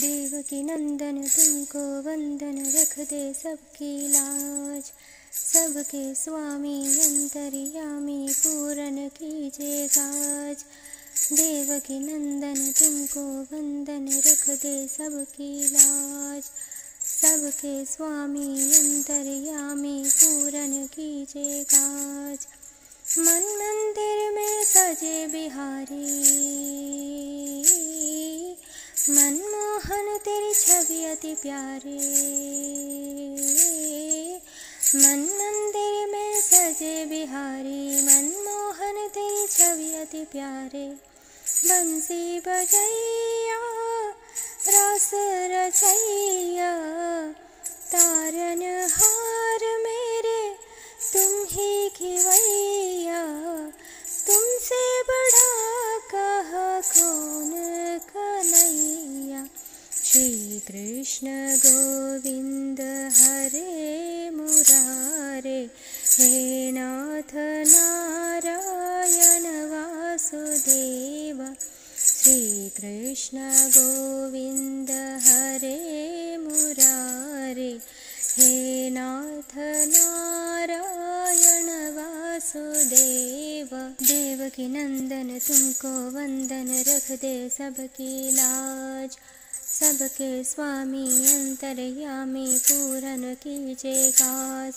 देवकी नंदन, तुमको वंदन रख दे सबकी लाज। सबके स्वामी अंतर्यामी पूरन कीजे काज देव की नंदन, तुमको वंदन रख दे सबकी लाज। सबके स्वामी अंतर्यामी पूरन कीजे काज मन मंदिर में सजे बिहारी। तेरी छवि अति प्यारे। मन मंदिर में सजे बिहारी मनमोहन तेरी छवि अति प्यारे। बंसी बजैया, रस रचैया तारन हार मेरे, तुम ही खिवैया श्री कृष्ण गोविंद हरे मुरारे हे नाथ नारायण वासुदेव। श्री कृष्ण गोविंद हरे मुरारे हे नाथ नारायण वासुदेव। देवकी नंदन तुमको वंदन रख दे सबकी लाज सबके स्वामी अंतर्यामी पूरन कीजे काज।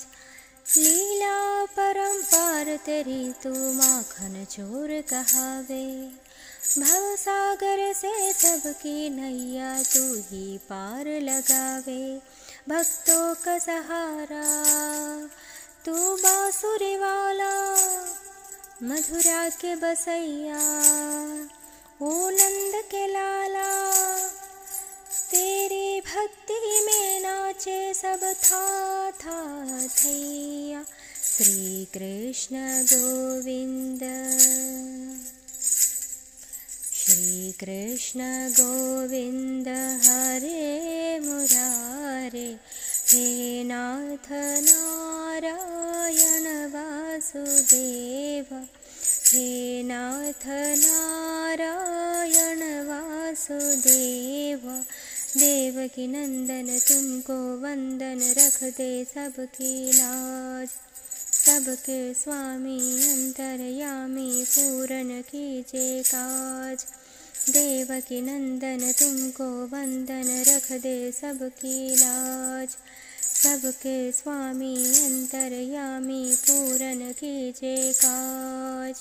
लीला परम्पार तेरी तू माखन चोर कहावे। भव सागर से सबकी नैया तू ही पार लगावे। भक्तों का सहारा, तू बांसुरी वाला, मधुरा के बसैया, ओ नंद के लाला। भक्ति में नाचे सब था था थैया श्री कृष्ण गोविंद श्री कृष्ण गोविंद हरे मुरारे हे नाथ नारायण वासुदेव हे नाथ नारायण वासुदेव देवकी नंदन तुमको वंदन रख दे सबकी लाज सबके स्वामी अंतरयामी पूरन कीजे काज। देवकी नंदन तुमको वंदन रख दे सबकी लाज। सबके स्वामी अंतरयामी पूरन कीजे काज।